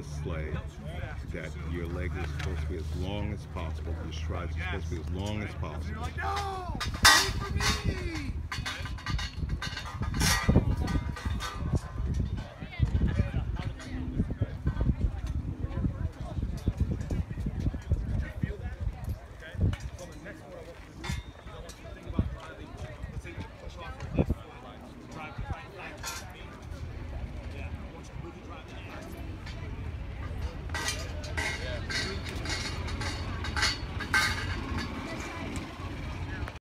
this sleigh that your legs are supposed to be as long as possible. Your strides are supposed to be as long as possible.